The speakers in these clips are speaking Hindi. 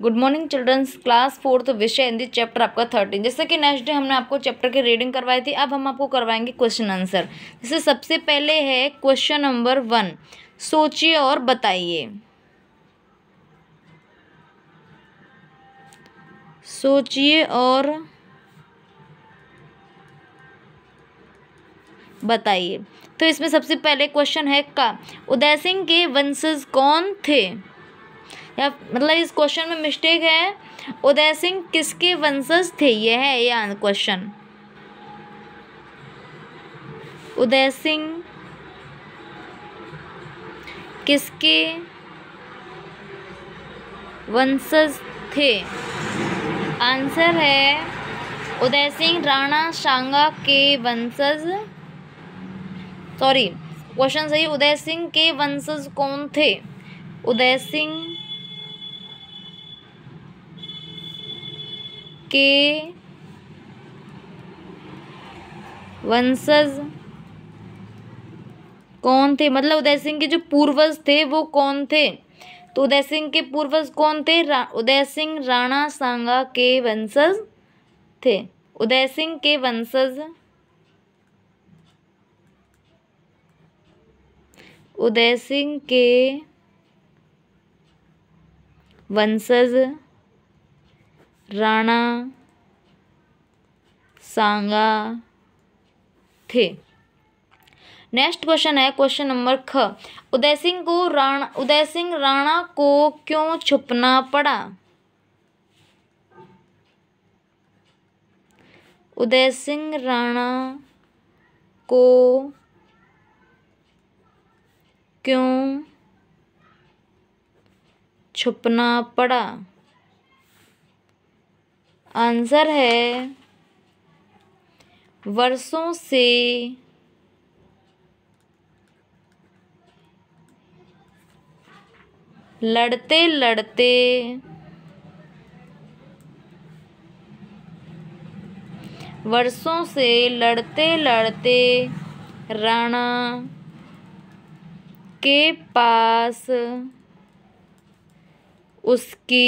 Good morning childrens, class fourth विषय हिंदी चैप्टर आपका थर्टीन जैसे कि नेक्स्ट डे हमने आपको चैप्टर की रीडिंग करवाई थी, अब हम आपको करवाएँगे क्वेश्चन आंसर जैसे सबसे पहले है क्वेश्चन नंबर वन सोचिए और बताइए। सोचिए और बताइए। तो इसमें सबसे पहले क्वेश्चन है का, उदय सिंह के वंशज कौन थे? या मतलब इस क्वेश्चन में मिस्टेक है। उदय सिंह किसके वंशज थे? यह है, ये क्वेश्चन उदय सिंह किसके वंशज थे? आंसर है, उदय सिंह राणा सांगा के वंशज। सॉरी क्वेश्चन सही, उदय सिंह के वंशज कौन थे? उदय सिंह के वंशज कौन थे? मतलब उदय सिंह के जो पूर्वज थे, वो कौन थे? तो उदय सिंह के पूर्वज कौन थे? उदय सिंह राणा सांगा के वंशज थे। उदय सिंह के वंशज उदय सिंह के वंशज राणा, सांगा, थे। नेक्स्ट क्वेश्चन है क्वेश्चन नंबर ख। उदय सिंह को राणा, उदय सिंह राणा को क्यों छुपना पड़ा? उदय सिंह राणा को क्यों छुपना पड़ा? आंसर है वर्षों से लड़ते लड़ते वर्षों से लड़ते लड़ते राणा के पास उसकी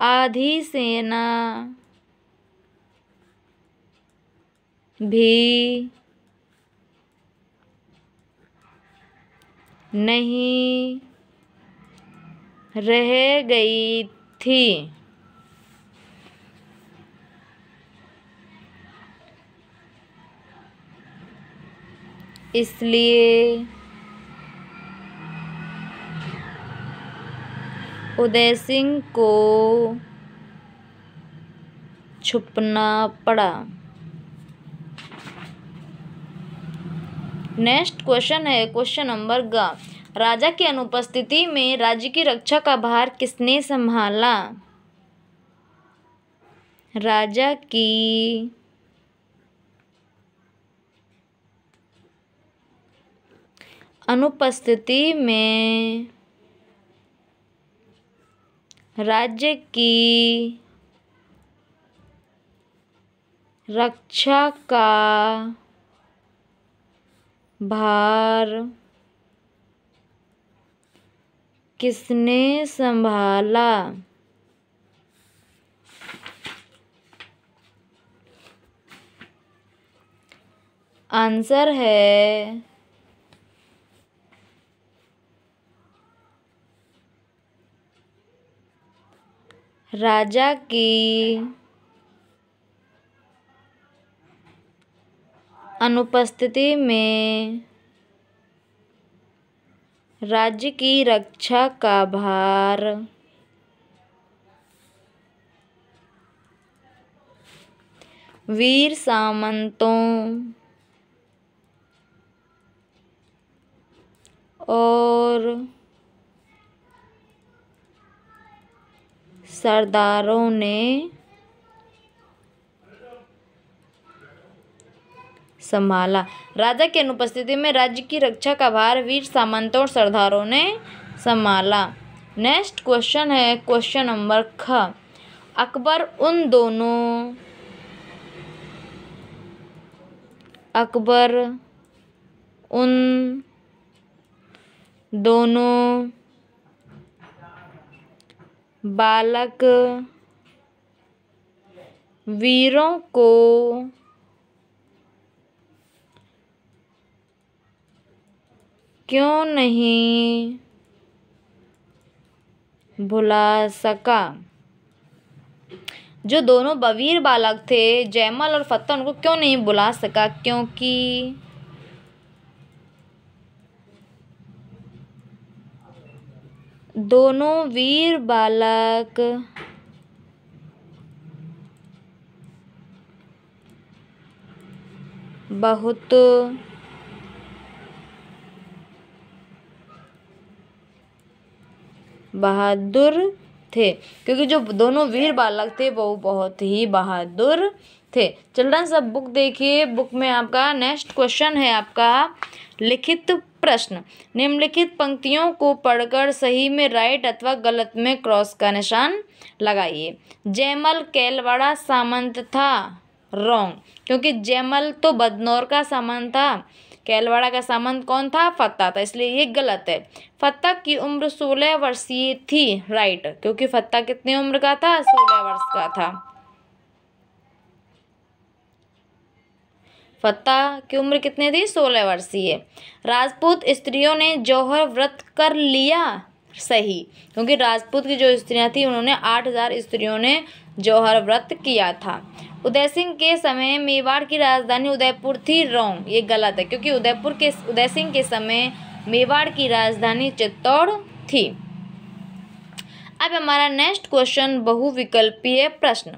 आधी सेना भी नहीं रह गई थी। इसलिए उदय सिंह को छुपना पड़ा। नेक्स्ट क्वेश्चन है क्वेश्चन नंबर ग। राजा की अनुपस्थिति में राज्य की रक्षा का भार किसने संभाला? राजा की अनुपस्थिति में राज्य की रक्षा का भार किसने संभाला? आंसर है राजा की अनुपस्थिति में राज्य की रक्षा का भार। वीर सामंतों और सरदारों ने संभाला। राजा की अनुपस्थिति में राज्य की रक्षा का भार वीर सामंतों और सरदारों ने संभाला। नेक्स्ट क्वेश्चन है क्वेश्चन नंबर ख अकबर उन दोनों अकबर उन दोनों बालक वीरों को क्यों नहीं भुला सका? जो दोनों बवीर बालक थे, जयमल और फत्ता उनको क्यों नहीं बुला सका? क्योंकि दोनों वीर बालक। बहुत बहादुर थे, क्योंकि जो दोनों वीर बालक थे, वो बहुत ही बहादुर थे। चिल्ड्रन सब बुक देखिए। बुक में आपका नेक्स्ट क्वेश्चन है आपका लिखित प्रश्न। निम्नलिखित पंक्तियों को पढ़कर सही में राइट अथवा गलत में क्रॉस का निशान लगाइए। जयमल कैलवाड़ा सामंत था। रॉन्ग क्योंकि जयमल तो बदनौर का सामंत था। कैलवाड़ा का सामंत कौन था? फत्ता था, इसलिए ये गलत है। फत्ता की उम्र सोलह वर्षीय थी राइट क्योंकि फत्ता कितनी उम्र का था? सोलह वर्ष का था। फत्ता की उम्र कितनी थी सोलह वर्षीय। राजपूत स्त्रियों ने जौहर व्रत कर लिया। सही, क्योंकि राजपूत की जो स्त्रियाँ थी, उन्होंने आठ हज़ार स्त्रियों ने जौहर व्रत किया था। उदय सिंह के समय मेवाड़ की राजधानी उदयपुर थी रोंग ये गलत है, क्योंकि उदयपुर के, उदय सिंह के समय मेवाड़ की राजधानी चित्तौड़ थी। अब हमारा नेक्स्ट क्वेश्चन बहुविकल्पीय प्रश्न।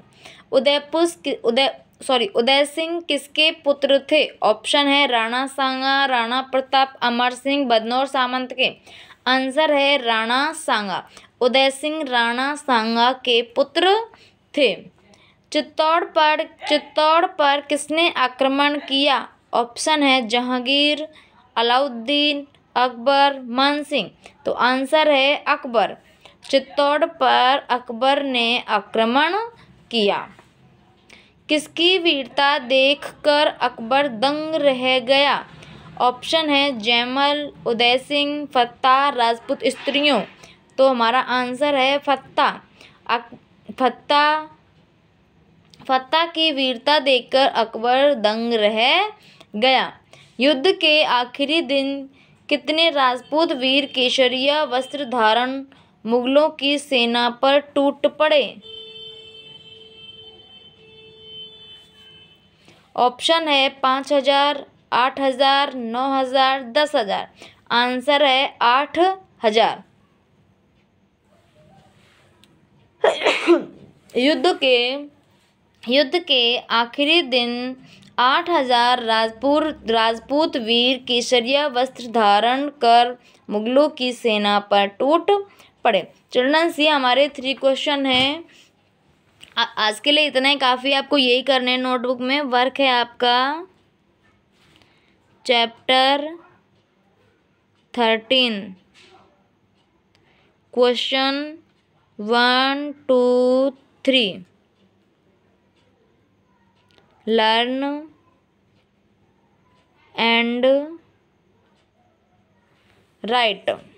उदयपुर उदय सॉरी उदय सिंह किसके पुत्र थे? ऑप्शन है राणा सांगा, राणा प्रताप, अमर सिंह, बदनौर सामंत के। आंसर है राणा सांगा। उदय सिंह राणा सांगा के पुत्र थे। चित्तौड़ पर चित्तौड़ पर किसने आक्रमण किया? ऑप्शन है जहांगीर, अलाउद्दीन, अकबर, मान सिंह। तो आंसर है अकबर। चित्तौड़ पर अकबर ने आक्रमण किया। किसकी वीरता देखकर अकबर दंग रह गया? ऑप्शन है जयमल उदय सिंह फत्ता राजपूत स्त्रियों। तो हमारा आंसर है फत्ता। अक, फत्ता फत्ता की वीरता देखकर अकबर दंग रह गया। युद्ध के आखिरी दिन कितने राजपूत वीर केशरिया वस्त्र धारण मुगलों की सेना पर टूट पड़े? ऑप्शन है पाँच हज़ार, आठ हज़ार, नौ हज़ार, दस हज़ार। आंसर है आठ हज़ार। युद्ध के युद्ध के आखिरी दिन आठ हज़ार राजपूत राजपूत वीर केसरिया वस्त्र धारण कर मुगलों की सेना पर टूट पड़े। चिल्ड्रंस ये हमारे थ्री क्वेश्चन हैं। आज के लिए इतना ही। काफ़ी आपको यही करने नोटबुक में। वर्क है आपका। Chapter thirteen question one two three learn and write